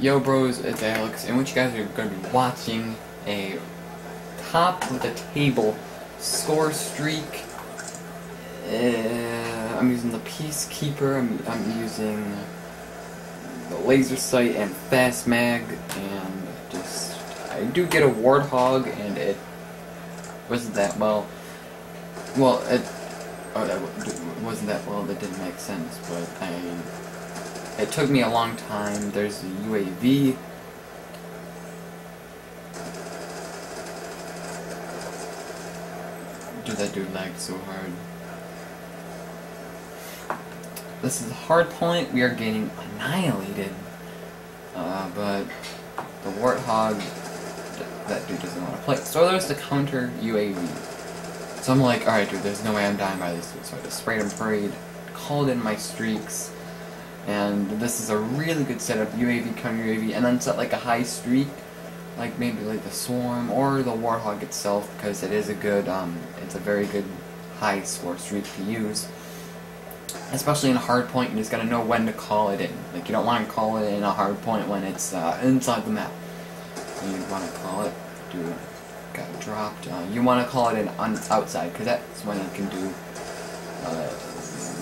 Yo bros, it's Alex, and what you guys are going to be watching a top of the table score streak. Uh, I'm using the Peacekeeper, I'm, I'm using the Laser Sight and Fast Mag, and just, I do get a Warthog, and it wasn't that well. Well, it, oh, that wasn't that well, that didn't make sense, but I it took me a long time. There's the UAV. Dude, that dude lagged so hard. This is a hard point. We are getting annihilated. Uh, but the Warthog, that dude doesn't want to play. So there's the counter UAV. So I'm like, alright dude, there's no way I'm dying by this dude. So I just sprayed and prayed, called in my streaks, and this is a really good setup, UAV, counter UAV, and then set like a high streak, like maybe like the Swarm or the Warthog itself, because it is a good, um, it's a very good high score streak to use. Especially in a hard point, you just gotta know when to call it in. Like, you don't want to call it in a hard point when it's uh, inside the map. You want to call it, dude, got dropped. Uh, you want to call it in on outside, because that's when it can do uh,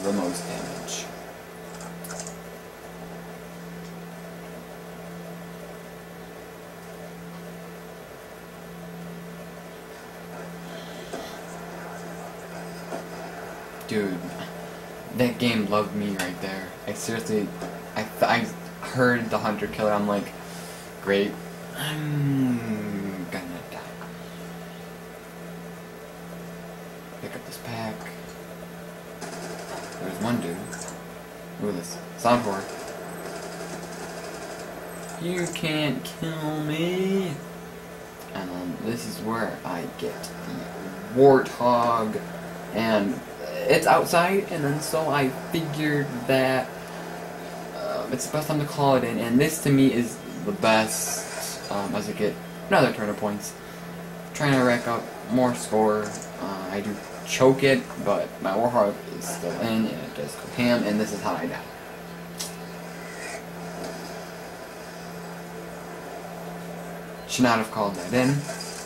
the most damage. Dude, that game loved me right there. I seriously, I, I heard the hunter killer. I'm like, great. I'm gonna die. Pick up this pack. There's one dude. At this. Sound for You can't kill me. And then this is where I get the warthog and it's outside, and then so I figured that uh, it's the best time to call it in, and this to me is the best um, as I get another turn of points. Trying to rack up more score. Uh, I do choke it, but my Warhawk is still in, and it does go ham, and this is how I die. Should not have called that in,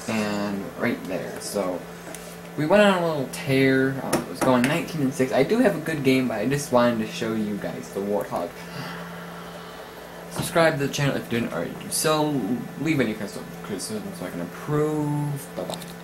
and right there, so we went on a little tear. Uh, it was going 19 and 6. I do have a good game, but I just wanted to show you guys the Warthog. Subscribe to the channel if you didn't already do so. Leave any criticism so I can improve. Bye bye.